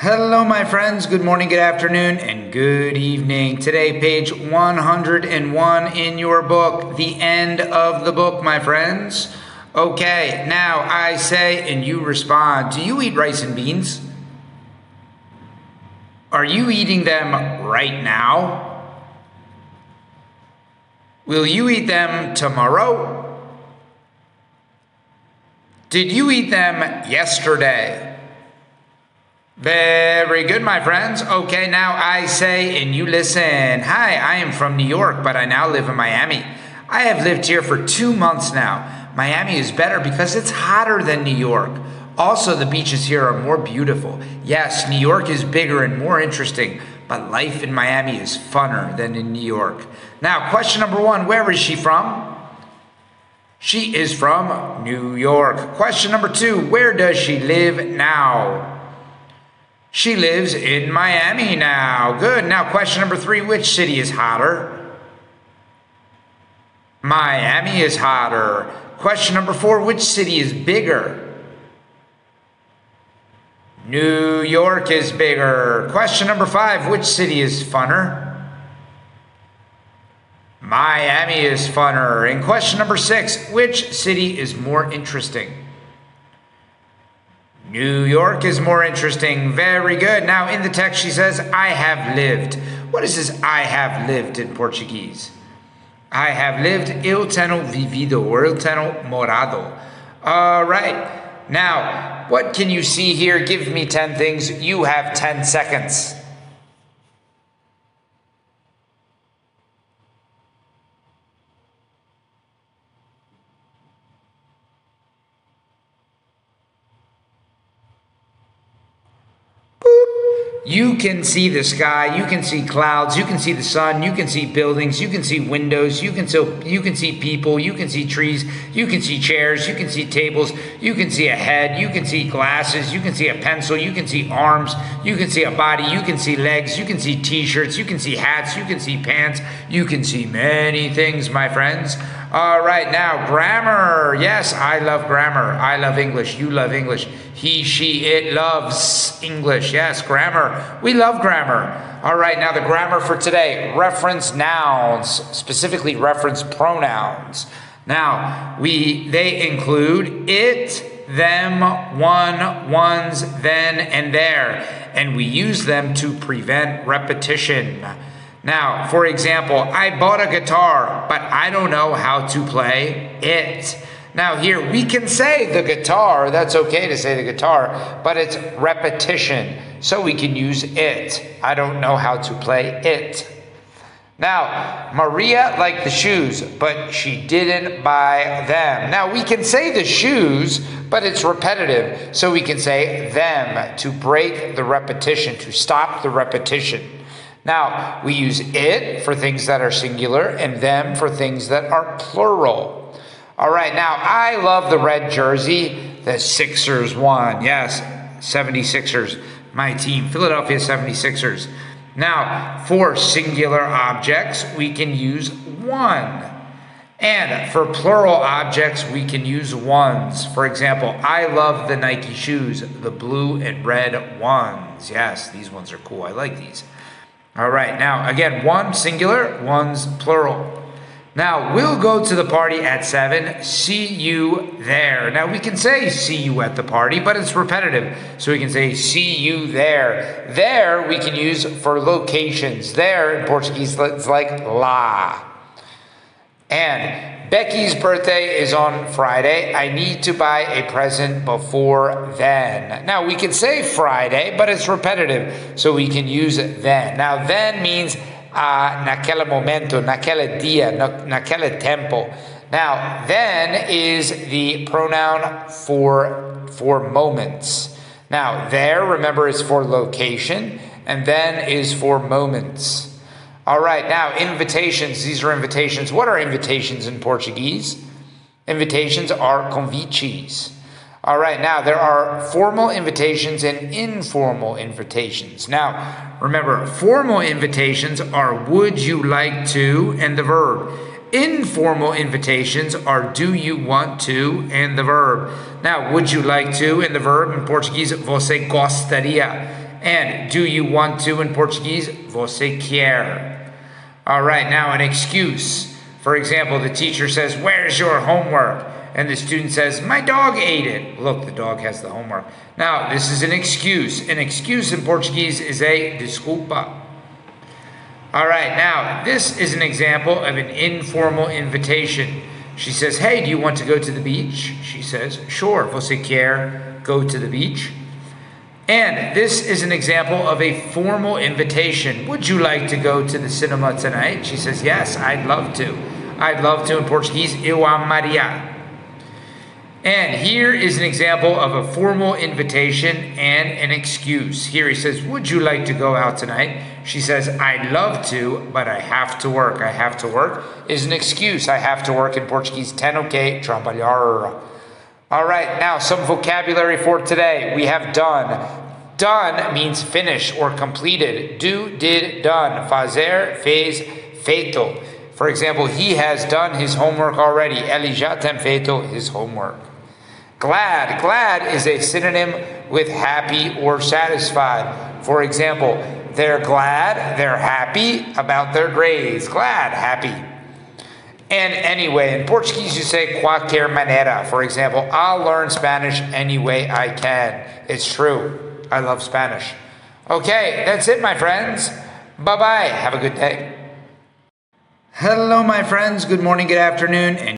Hello, my friends. Good morning, good afternoon, and good evening. Today, page 101 in your book, the end of the book, my friends. Okay, now I say and you respond Do you eat rice and beans? Are you eating them right now? Will you eat them tomorrow? Did you eat them yesterday? Very good, my friends. Okay, now I say and you listen. Hi, I am from New York, but I now live in Miami. I have lived here for two months now. Miami is better because it's hotter than New York. Also, the beaches here are more beautiful. Yes, New York is bigger and more interesting, but life in Miami is funner than in New York. Now, question number one Where is she from? She is from New York. Question number two Where does she live now? She lives in Miami now. Good. Now, question number three Which city is hotter? Miami is hotter. Question number four Which city is bigger? New York is bigger. Question number five Which city is funner? Miami is funner. And question number six Which city is more interesting? New York is more interesting. Very good. Now, in the text, she says, I have lived. What is this I have lived in Portuguese? I have lived, eu tenho vivido, or eu tenho morado. All right. Now, what can you see here? Give me 10 things. You have 10 seconds. You can see the sky, you can see clouds, you can see the sun, you can see buildings, you can see windows, you can see you can see people, you can see trees, you can see chairs, you can see tables, you can see a head, you can see glasses, you can see a pencil, you can see arms, you can see a body, you can see legs, you can see t-shirts, you can see hats, you can see pants, you can see many things, my friends. All right, now grammar. Yes, I love grammar. I love English. You love English. He, she, it loves English. Yes, grammar. We love grammar. All right, now the grammar for today reference nouns, specifically reference pronouns. Now, we they include it, them, one, ones, then, and there, and we use them to prevent repetition. Now, for example, I bought a guitar, but I don't know how to play it. Now, here we can say the guitar, that's okay to say the guitar, but it's repetition, so we can use it. I don't know how to play it. Now, Maria liked the shoes, but she didn't buy them. Now, we can say the shoes, but it's repetitive, so we can say them to break the repetition, to stop the repetition. Now, we use it for things that are singular and them for things that are plural. All right, now I love the red jersey. The Sixers won. Yes, 76ers, my team, Philadelphia 76ers. Now, for singular objects, we can use one. And for plural objects, we can use ones. For example, I love the Nike shoes, the blue and red ones. Yes, these ones are cool. I like these. All right, now again, one singular, one's plural. Now we'll go to the party at seven. See you there. Now we can say see you at the party, but it's repetitive. So we can say see you there. There we can use for locations. There in Portuguese, it's like lá. And Becky's birthday is on Friday. I need to buy a present before then. Now, we can say Friday, but it's repetitive, so we can use then. Now, then means uh, naquele momento, naquele dia, naquele tempo. Now, then is the pronoun for, for moments. Now, there, remember, is for location, and then is for moments. All right, now invitations. These are invitations. What are invitations in Portuguese? Invitations are convites. All right, now there are formal invitations and informal invitations. Now, remember, formal invitations are would you like to and the verb. Informal invitations are do you want to and the verb. Now, would you like to and the verb in Portuguese, você gostaria. And do you want to in Portuguese? Você quer. All right, now an excuse. For example, the teacher says, Where's your homework? And the student says, My dog ate it. Look, the dog has the homework. Now, this is an excuse. An excuse in Portuguese is a desculpa. All right, now, this is an example of an informal invitation. She says, Hey, do you want to go to the beach? She says, Sure, você quer go to the beach? And this is an example of a formal invitation. Would you like to go to the cinema tonight? She says, Yes, I'd love to. I'd love to in Portuguese, eu amaria. And here is an example of a formal invitation and an excuse. Here he says, Would you like to go out tonight? She says, I'd love to, but I have to work. I have to work is an excuse. I have to work in Portuguese. Tenho que trabalhar. All right, now some vocabulary for today. We have done. Done means finish or completed. Do, did, done. Fazer, fez, feito. For example, he has done his homework already. Ele já tem feito his homework. Glad. Glad is a synonym with happy or satisfied. For example, they're glad, they're happy about their grades. Glad, happy. And anyway, in Portuguese, you say qualquer manera. For example, I'll learn Spanish any way I can. It's true. I love Spanish. Okay, that's it, my friends. Bye bye. Have a good day. Hello, my friends. Good morning, good afternoon, and